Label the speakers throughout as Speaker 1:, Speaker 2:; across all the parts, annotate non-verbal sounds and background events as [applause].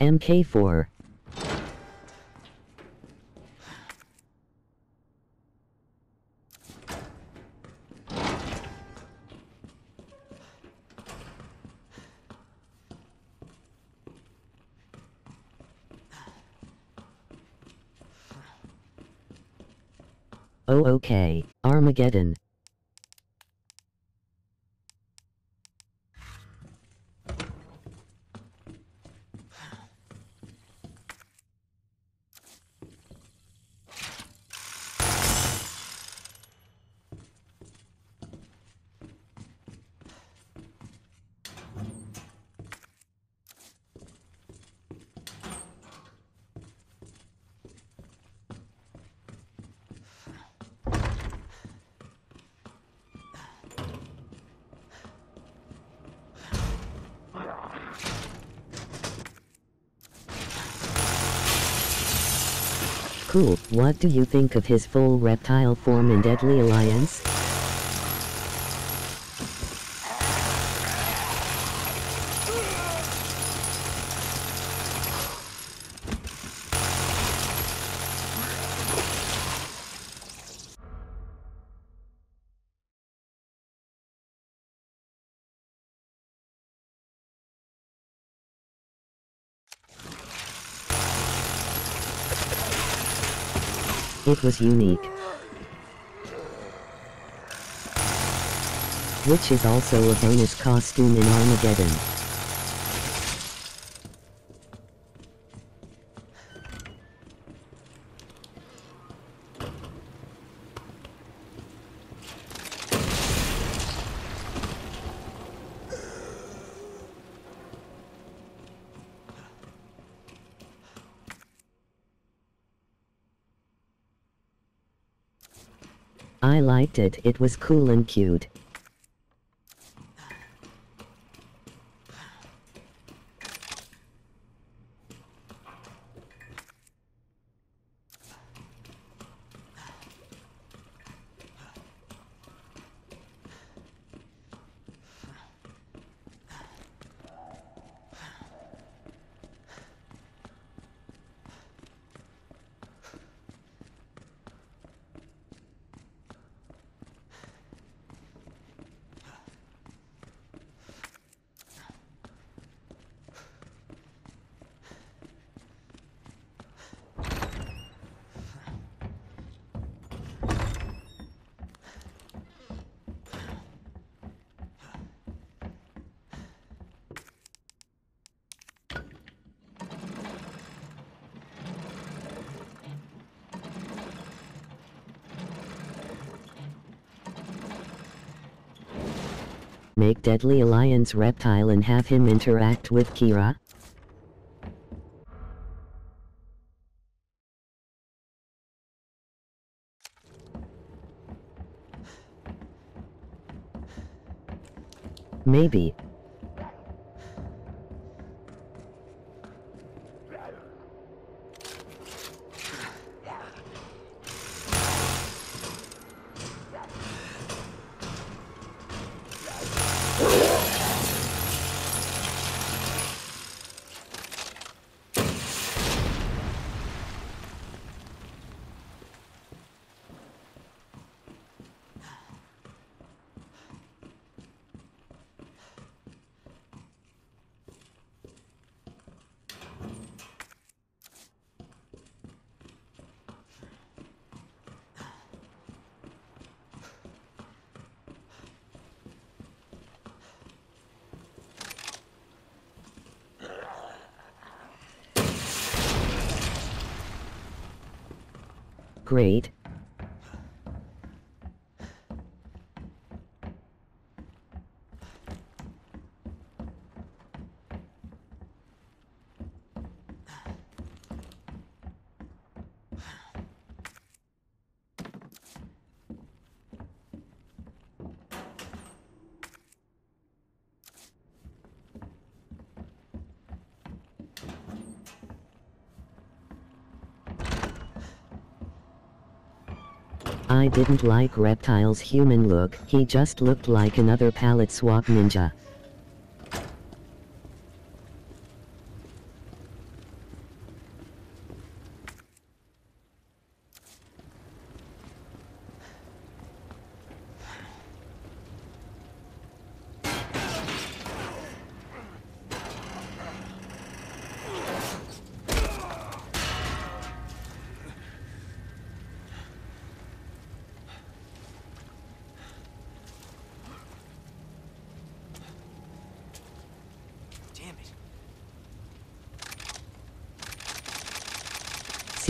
Speaker 1: MK4. Oh okay, Armageddon. Cool, what do you think of his full reptile form in Deadly Alliance? It was unique. Which is also a bonus costume in Armageddon. I liked it, it was cool and cute. Make Deadly Alliance Reptile and have him interact with Kira? Maybe. Great. I didn't like Reptile's human look, he just looked like another palette swap ninja.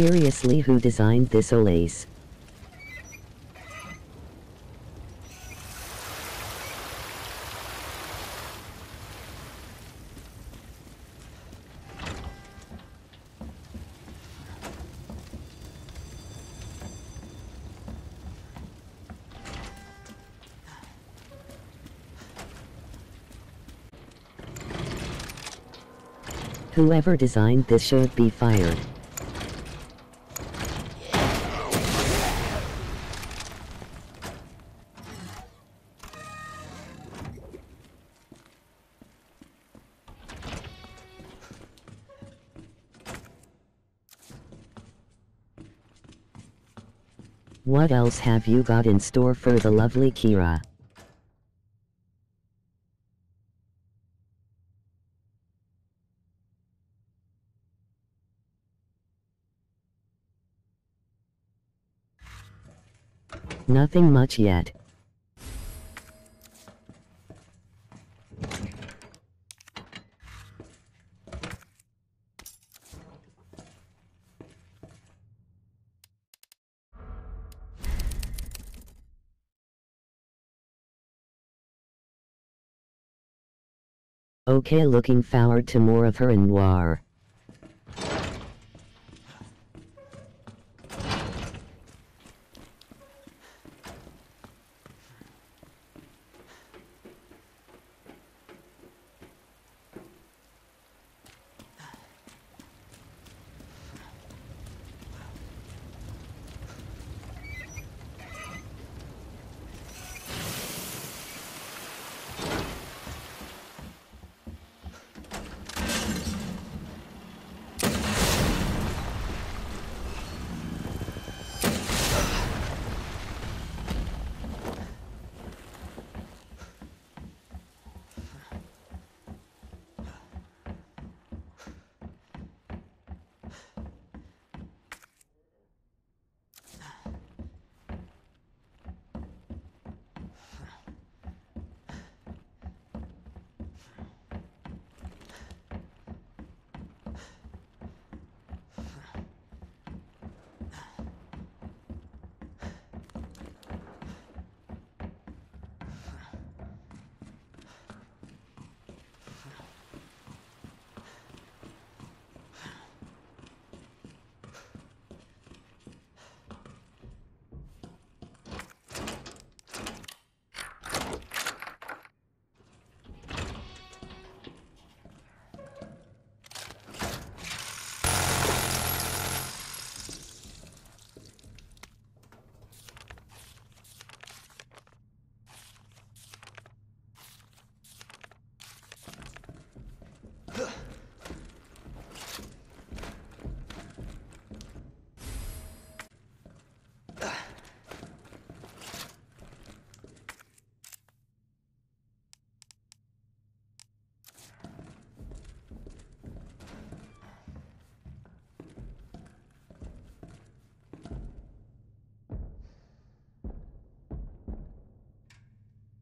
Speaker 1: Seriously who designed this Olace? Whoever designed this should be fired. What else have you got in store for the lovely Kira? Nothing much yet. Okay looking forward to more of her in Noir.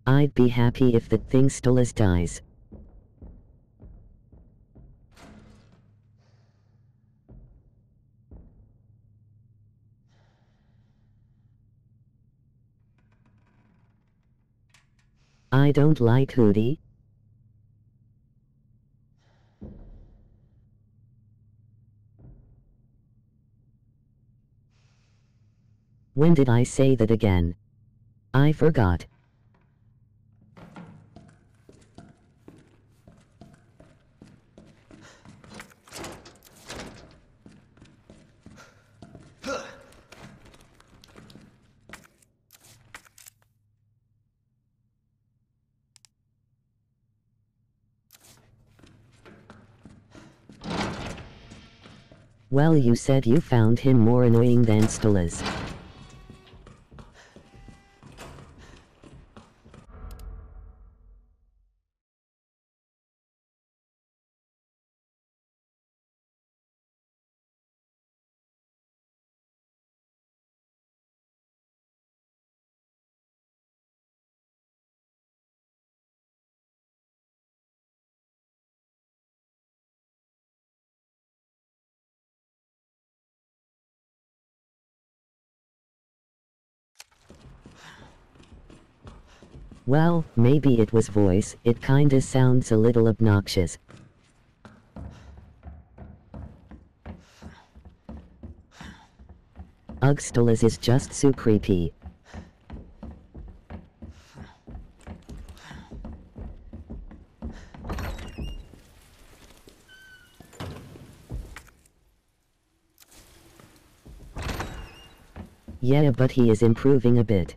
Speaker 1: I'd be happy if the thing Stolas dies. I don't like Hootie. When did I say that again? I forgot. Well you said you found him more annoying than Stolas. Well, maybe it was voice, it kinda sounds a little obnoxious. Ugh Stolas is just so creepy. Yeah but he is improving a bit.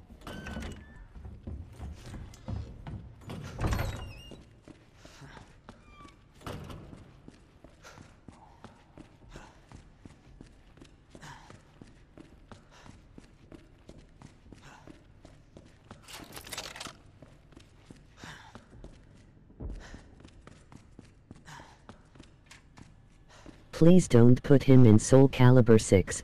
Speaker 1: Please don't put him in Soul Calibur 6.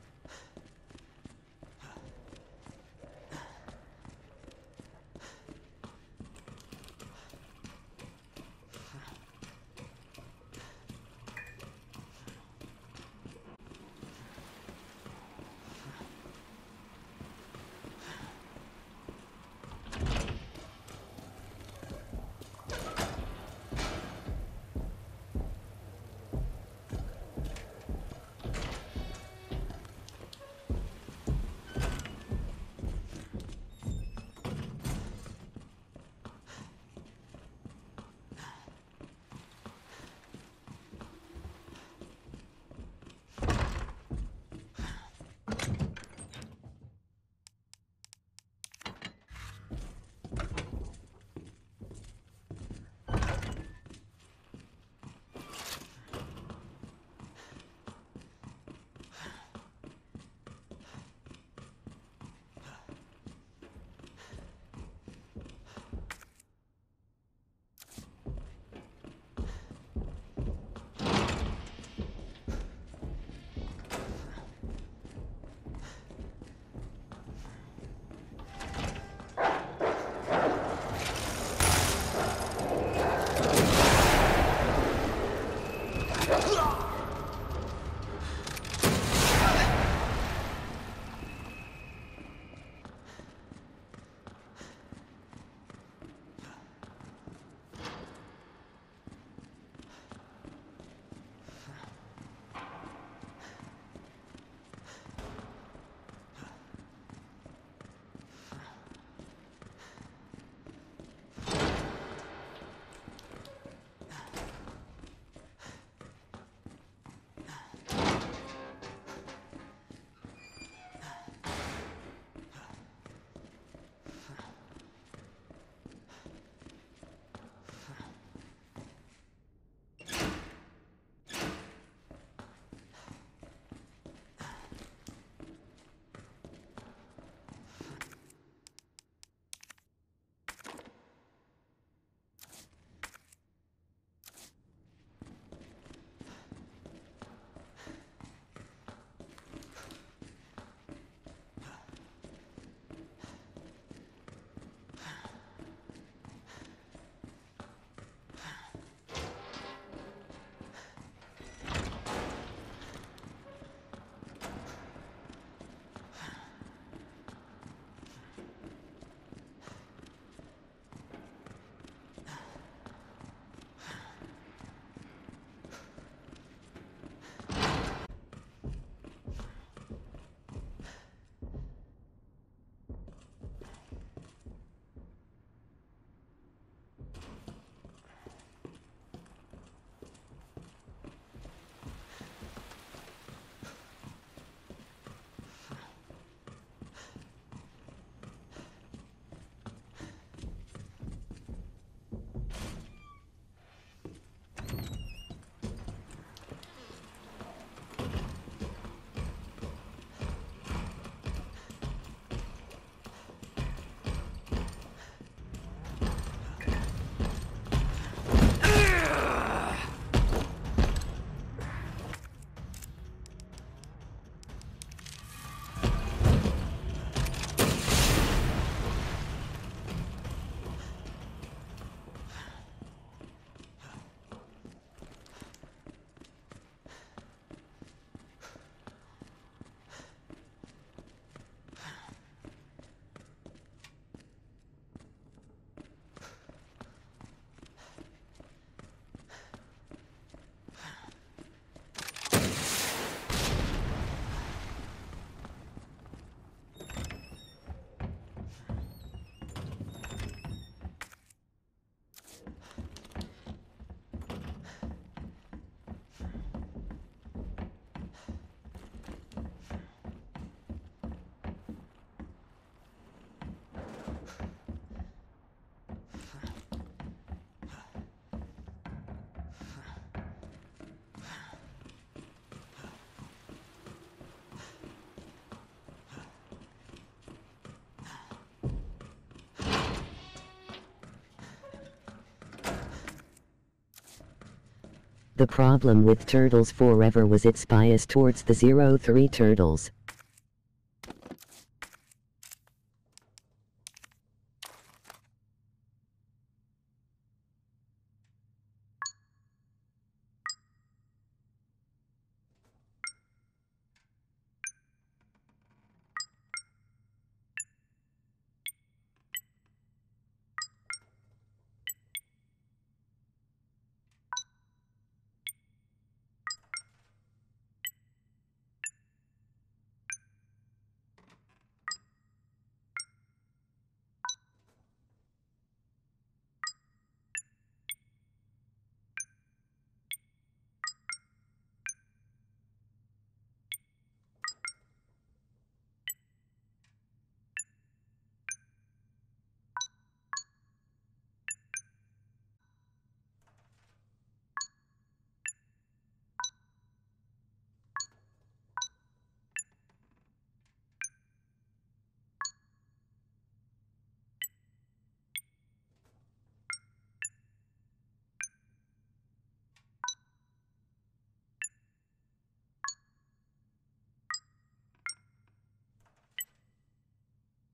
Speaker 1: The problem with Turtles Forever was its bias towards the Zero Three Turtles.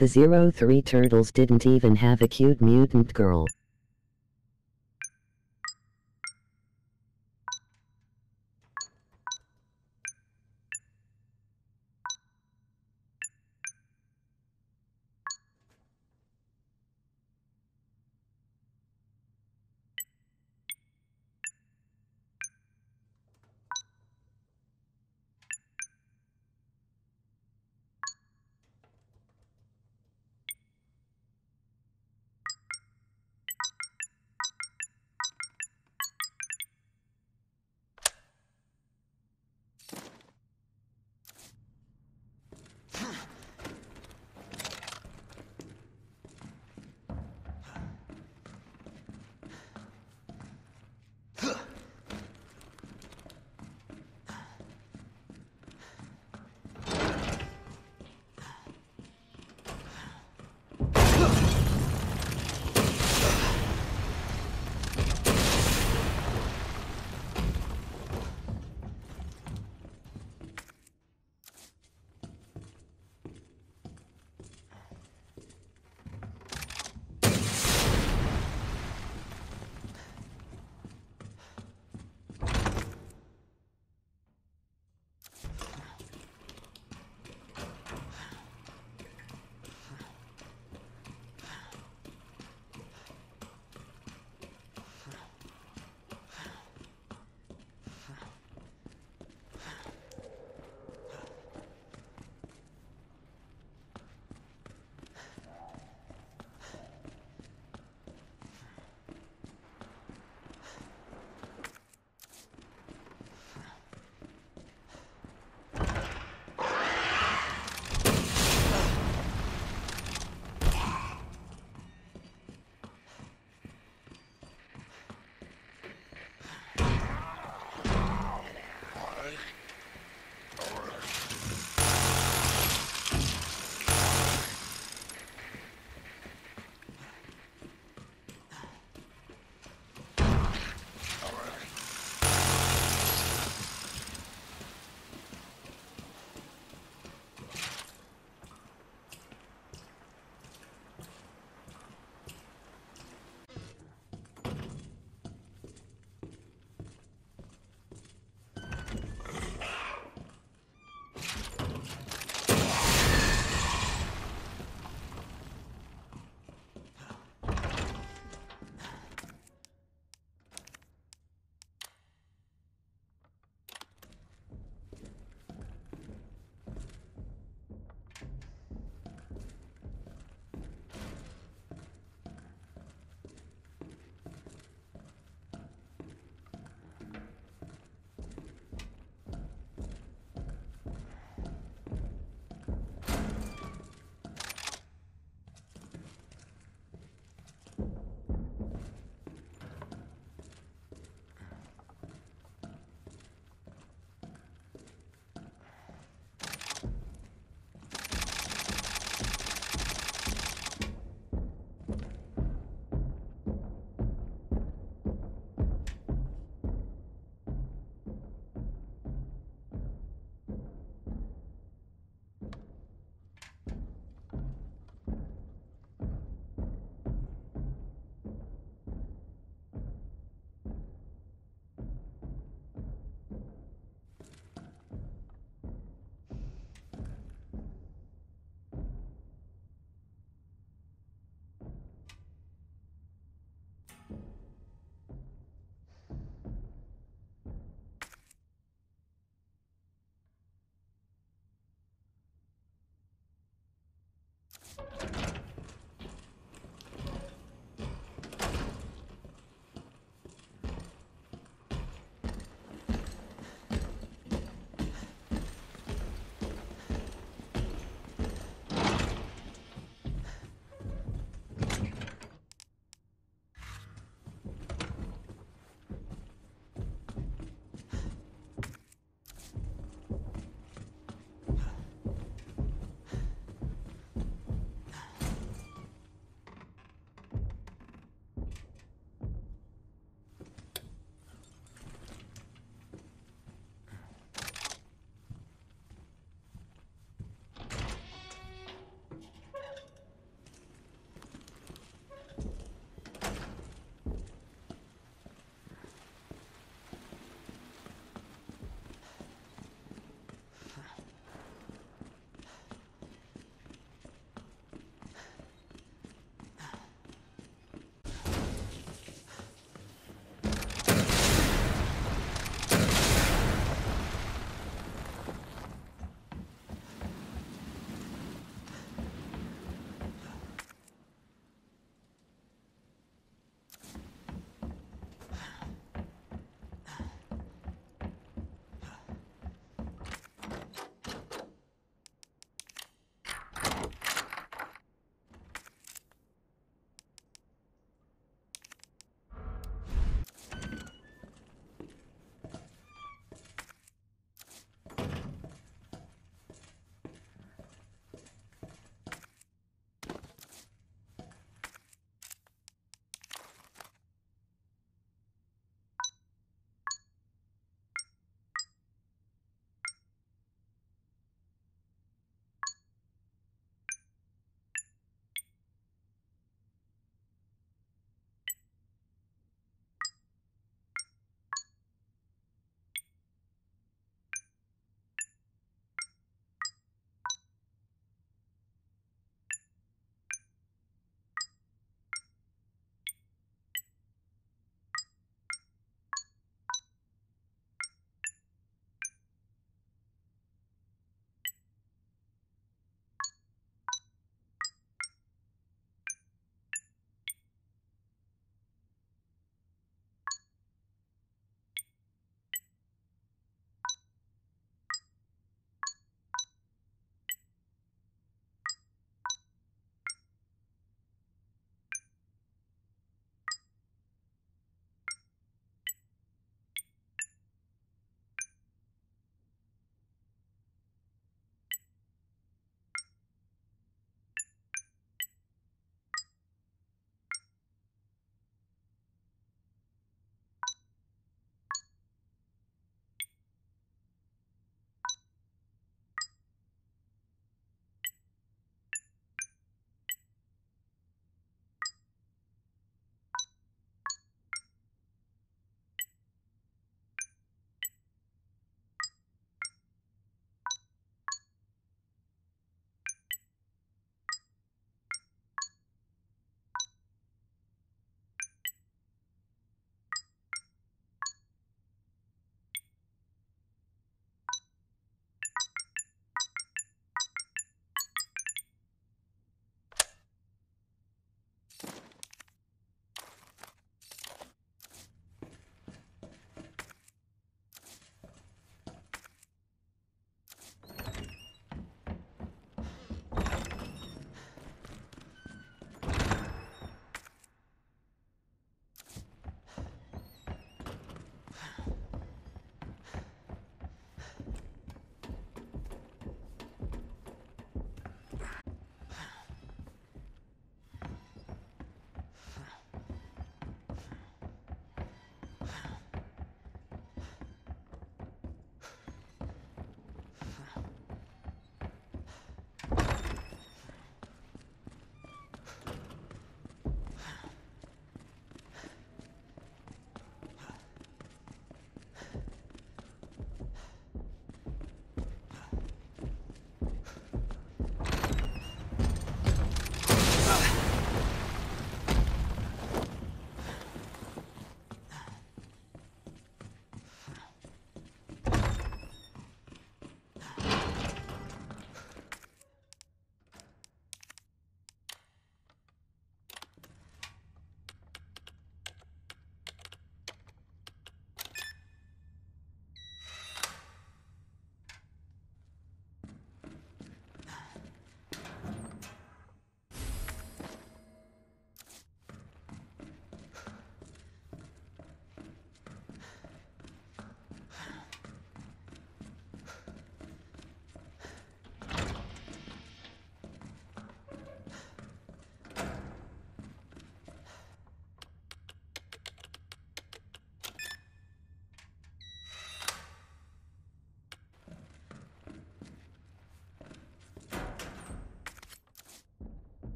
Speaker 1: The Zero Three Turtles didn't even have a cute mutant girl.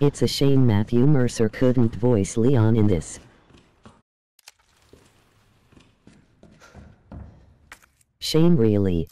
Speaker 1: It's a shame Matthew Mercer couldn't voice Leon in this. Shame really.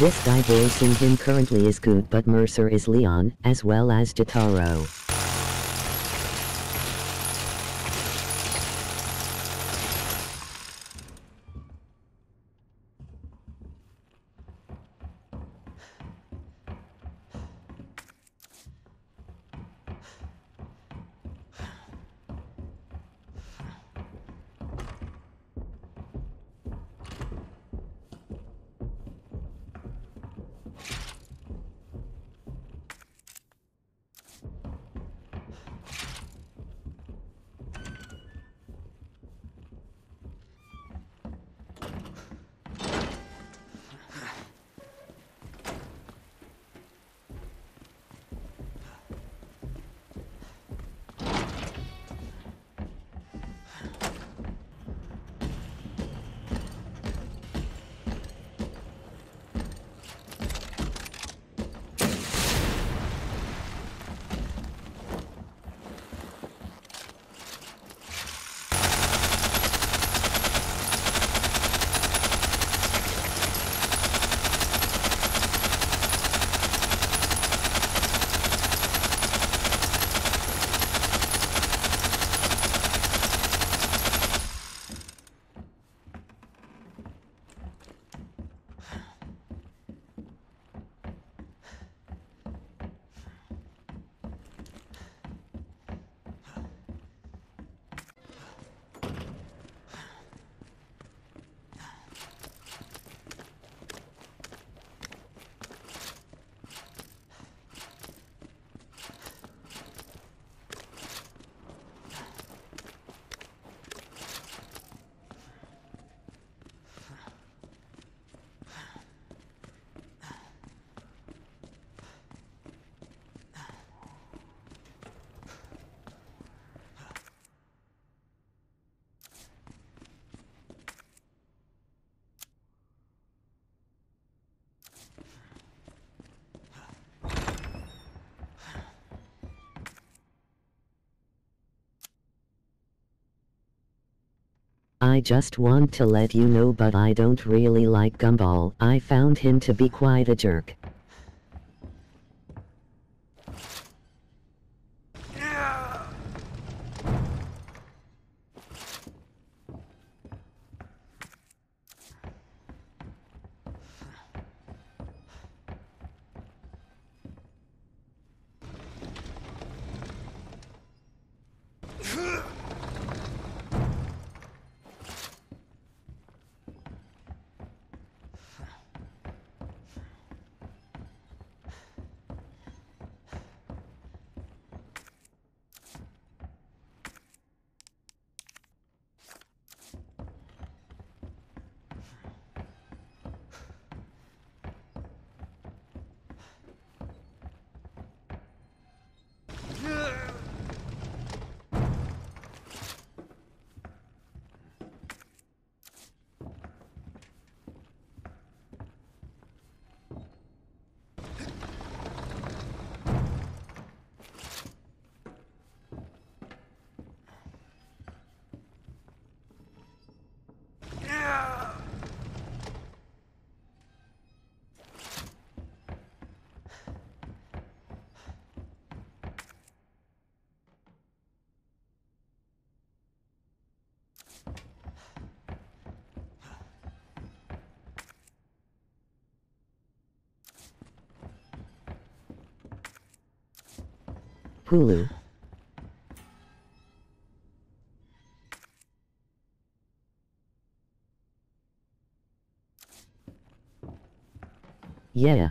Speaker 1: This guy him currently is good but Mercer is Leon, as well as Jotaro. I just want to let you know but I don't really like Gumball. I found him to be quite a jerk. Hulu. Yeah.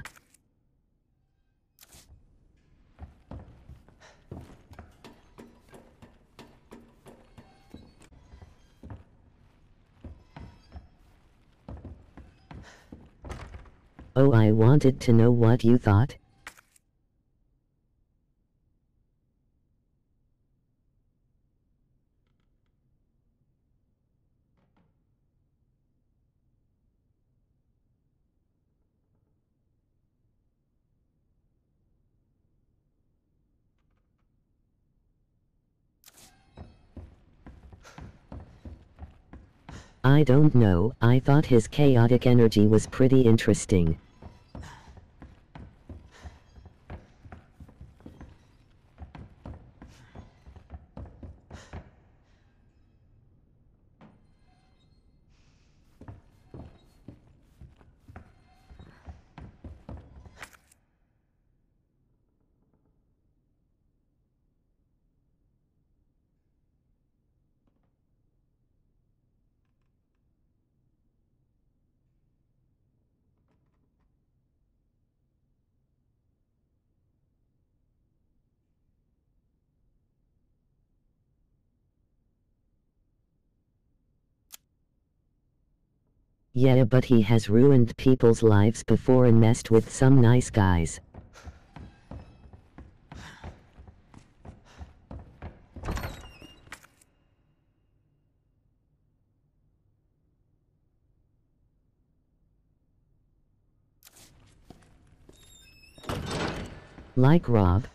Speaker 1: Oh, I wanted to know what you thought. Don't know, I thought his chaotic energy was pretty interesting. Yeah, but he has ruined people's lives before and messed with some nice guys. Like Rob.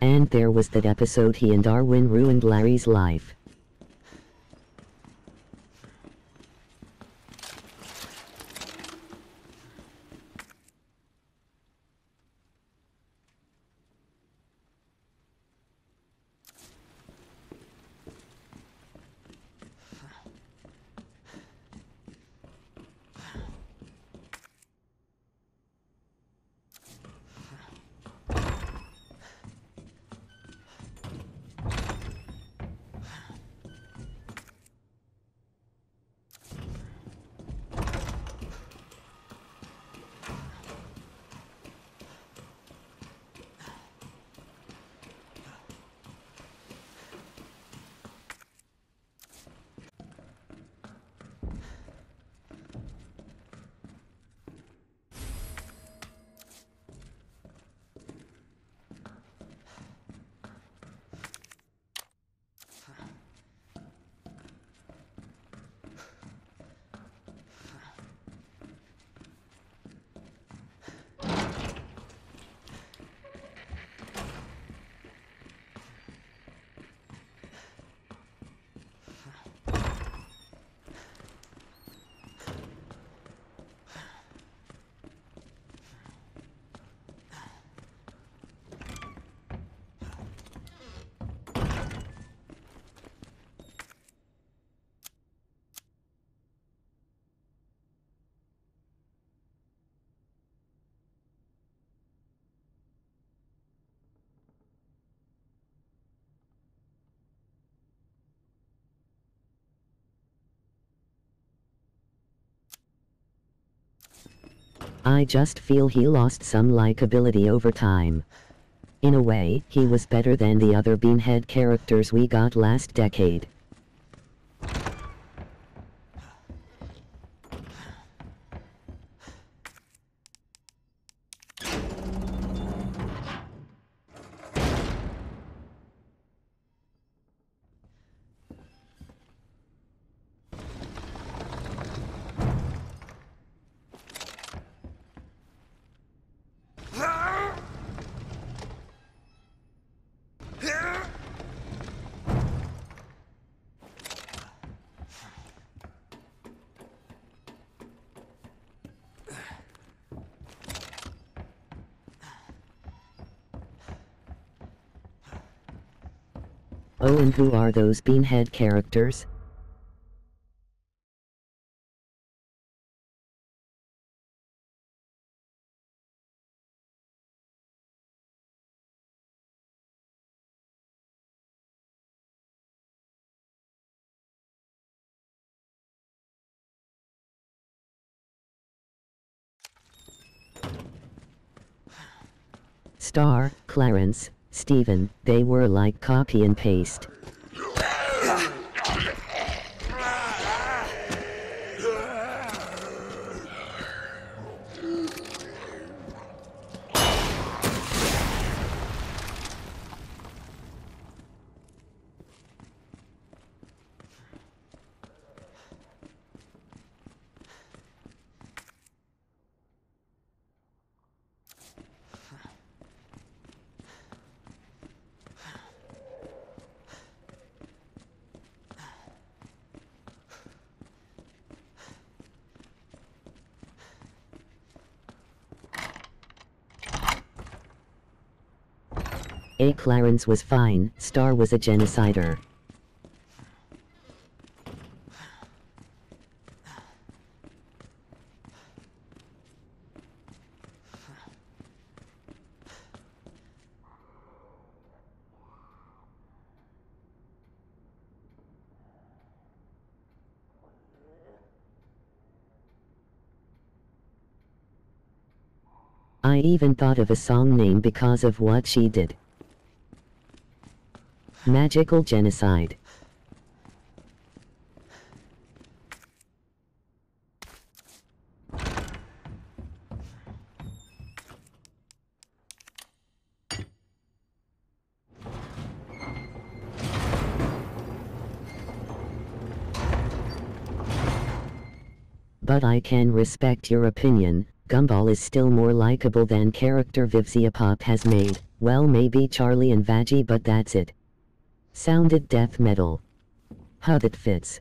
Speaker 1: And there was that episode he and Darwin ruined Larry's life. I just feel he lost some likability over time. In a way, he was better than the other Beanhead characters we got last decade. Oh and who are those beanhead characters? Star, Clarence, Stephen, they were like copy and paste. Clarence was fine, Star was a genocider. I even thought of a song name because of what she did. Magical genocide. But I can respect your opinion, Gumball is still more likable than character Vivziepop has made, well maybe Charlie and Vaggie but that's it. Sounded death metal. How that fits.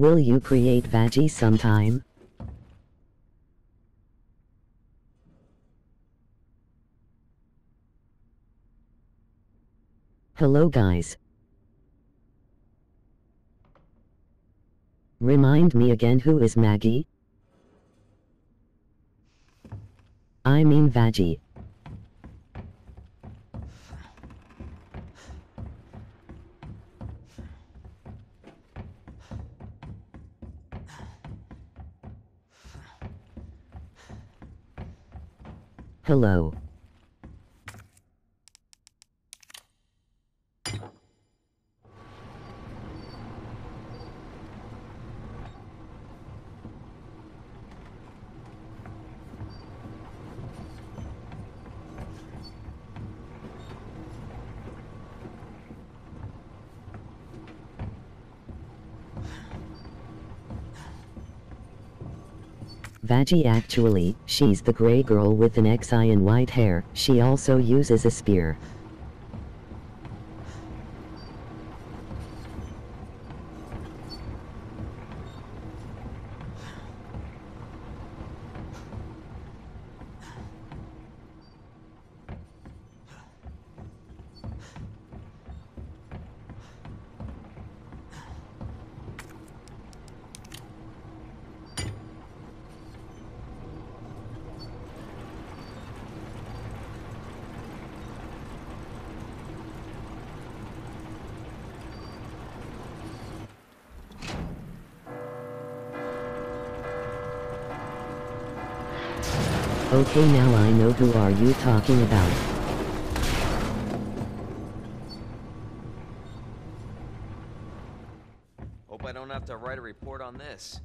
Speaker 1: Will you create Vaggie sometime? Hello guys. Remind me again who is Maggie? I mean Vaggie. Hello. Vaggie actually, she's the gray girl with an XI and white hair, she also uses a spear. Who are you talking about.
Speaker 2: Hope I don't have to write a report on this.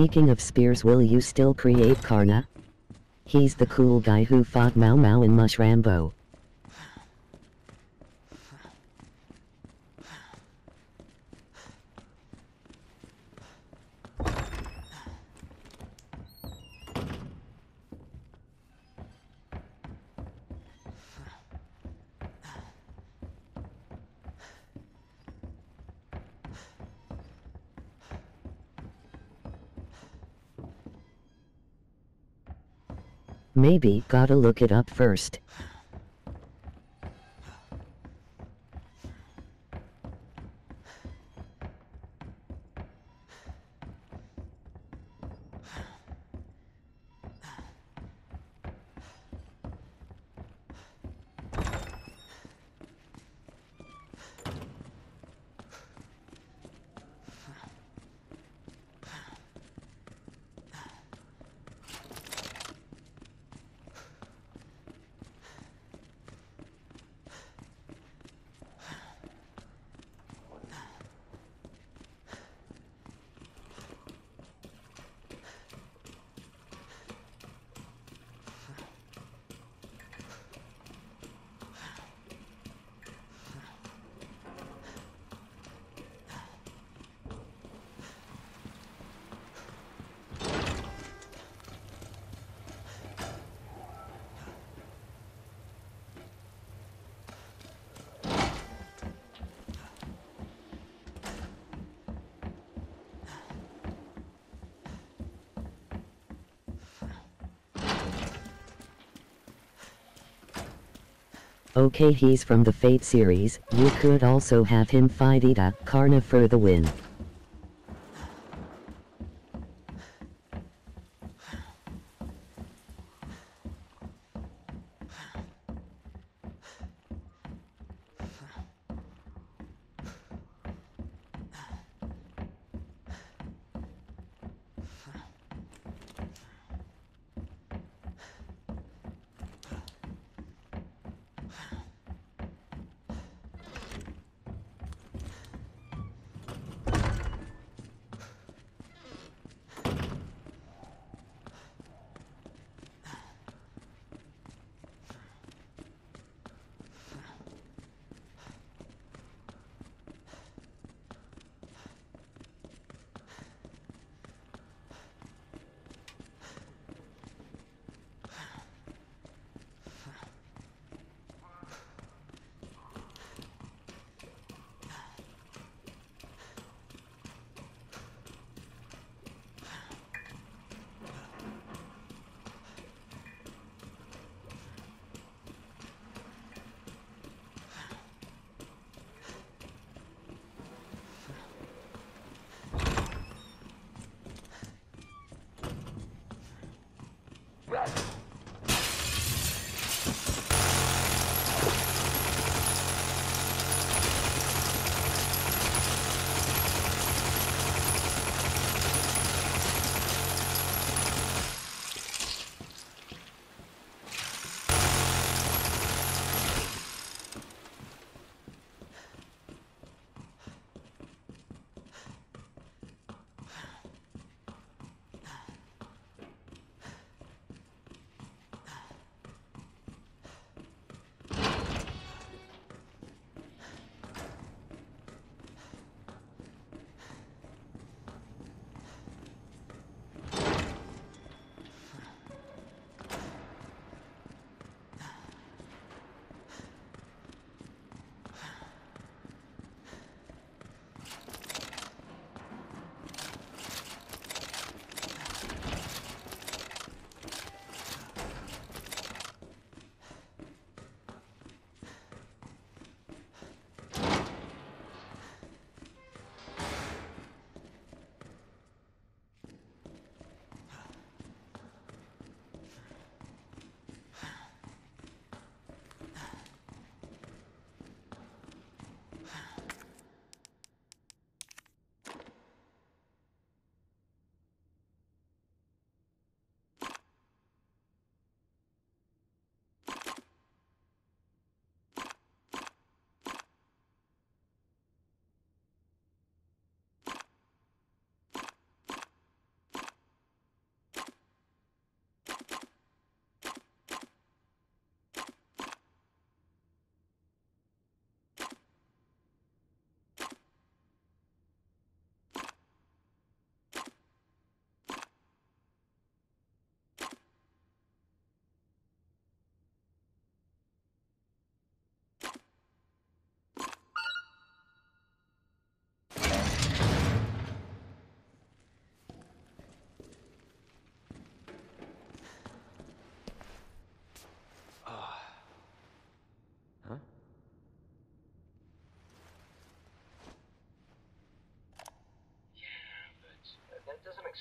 Speaker 1: Speaking of spears will you still create Karna? He's the cool guy who fought Mau Mau in Mush Rambo. Maybe gotta look it up first. Okay he's from the Fate series, you could also have him fight Ida, Karna for the win.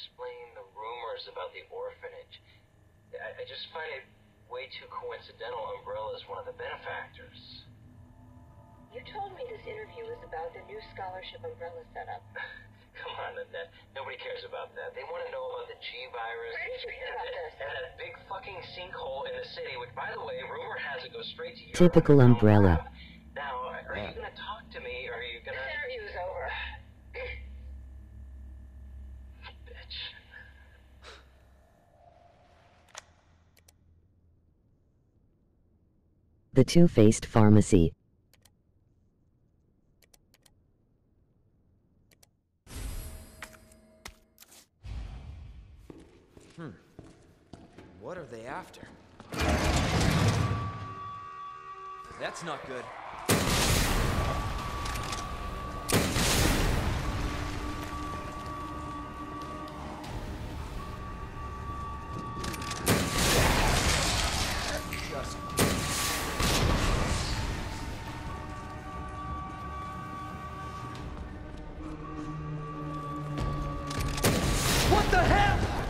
Speaker 3: Out the rumors about the orphanage. I, I just find it way too coincidental Umbrella is one of the benefactors.
Speaker 4: You told me this interview was about the new scholarship umbrella setup. [laughs]
Speaker 3: Come on, Annette. Nobody cares about that. They want to know about the G virus.
Speaker 4: Where did you hear about this?
Speaker 3: And that big fucking sinkhole in the city, which, by the way, rumor has it goes straight to Europe.
Speaker 1: Typical umbrella.
Speaker 3: Now, are you gonna talk to me, or are you gonna...
Speaker 4: interview is over. [sighs] [sighs] [sighs]
Speaker 1: The Two-Faced Pharmacy. Hmm.
Speaker 2: What are they after? That's not good.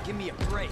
Speaker 2: Give me a break.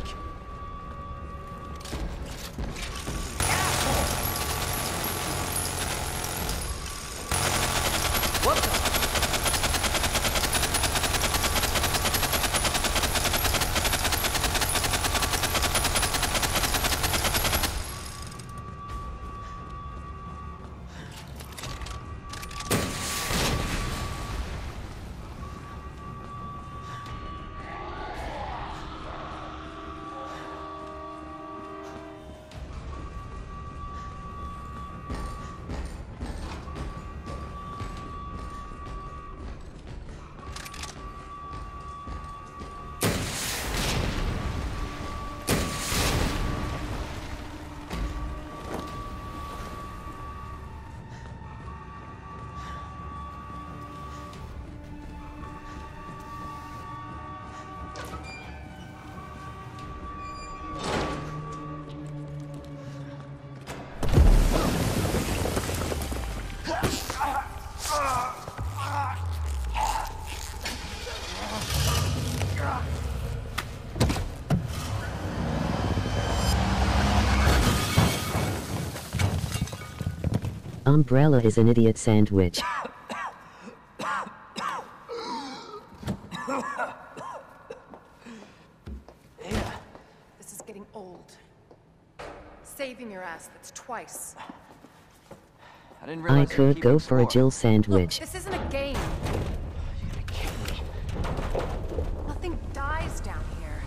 Speaker 1: Umbrella is an idiot sandwich. yeah.
Speaker 5: This is getting old. Saving your ass, that's twice.
Speaker 2: I didn't
Speaker 1: I
Speaker 2: realize you were
Speaker 1: could go
Speaker 2: keeping
Speaker 1: for a
Speaker 2: score.
Speaker 1: Jill
Speaker 5: Look,
Speaker 1: sandwich.
Speaker 5: this isn't a game. Nothing dies down here.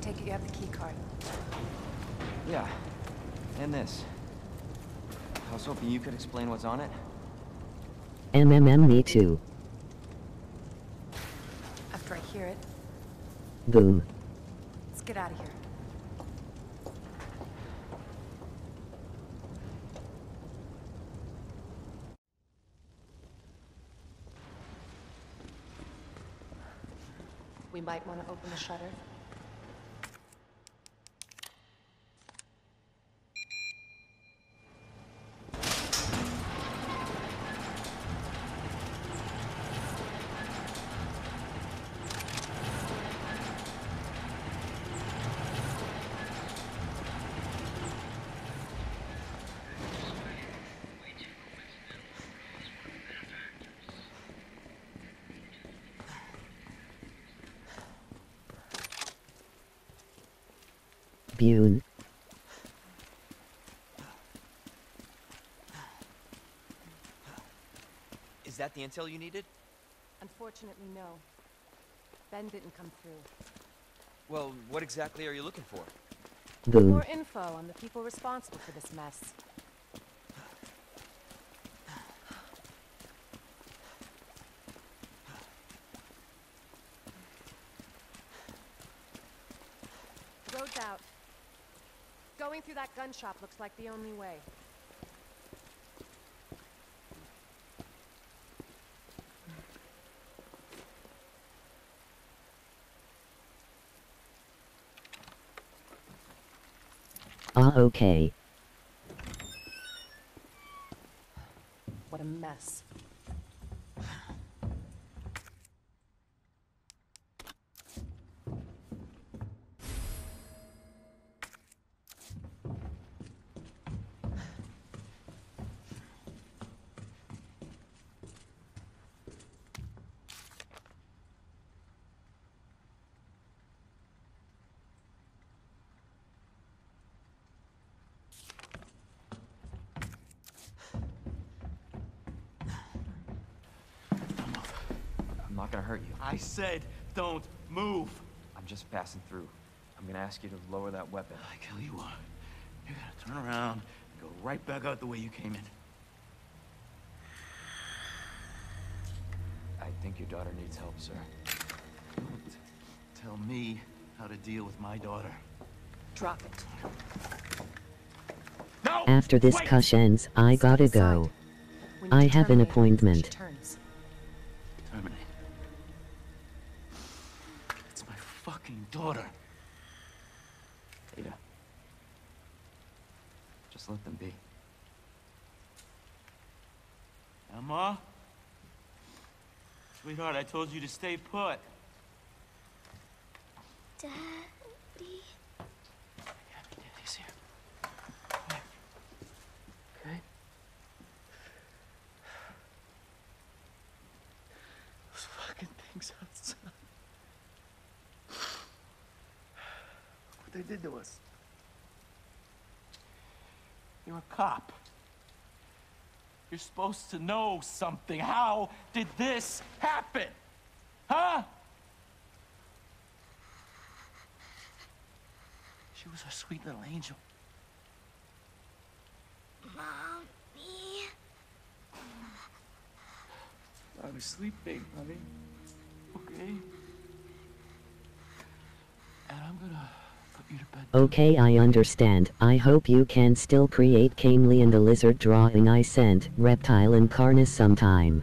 Speaker 5: Take it you have the key card.
Speaker 2: Yeah, and this. I was hoping you could explain what's on it.
Speaker 1: MMM me too.
Speaker 5: After I hear it,
Speaker 1: Boom.
Speaker 5: let's get out of here. We might want to open the shutter.
Speaker 1: Bune.
Speaker 2: Is that the intel you needed?
Speaker 5: Unfortunately, no. Ben didn't come through.
Speaker 2: Well, what exactly are you looking for?
Speaker 1: Boom.
Speaker 5: More info on the people responsible for this mess. Road's out. Going through that gun shop looks like the only way.
Speaker 1: Ah okay.
Speaker 5: What a mess.
Speaker 2: I'm not gonna hurt you.
Speaker 6: I said, don't move.
Speaker 2: I'm just passing through. I'm gonna ask you to lower that weapon.
Speaker 6: I tell you what, you gotta turn around and go right back out the way you came in.
Speaker 2: I think your daughter needs help, sir.
Speaker 6: Don't tell me how to deal with my daughter.
Speaker 5: Drop it.
Speaker 6: No!
Speaker 1: After this
Speaker 6: Wait!
Speaker 1: cush ends, I gotta go. I have an
Speaker 5: terminate her
Speaker 1: appointment.
Speaker 5: turns.
Speaker 6: Terminate. It's my fucking daughter.
Speaker 2: Ada. Just let them be.
Speaker 6: Emma? Sweetheart, I told you to stay put.
Speaker 7: Daddy.
Speaker 6: Daddy's here. Okay. Those fucking things outside. What they did to us. You're a cop. You're supposed to know something. How did this happen? Huh? She was our sweet little angel.
Speaker 7: Mommy.
Speaker 6: I was sleeping, honey. Okay? And I'm gonna
Speaker 1: Okay, I understand. I hope you can still create Camely and the lizard drawing I sent, Reptile and Carnus sometime.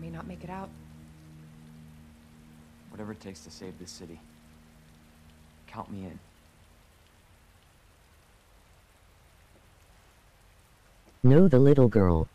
Speaker 5: We may not make it out.
Speaker 2: Whatever it takes to save this city. Count me in.
Speaker 1: Know the little girl.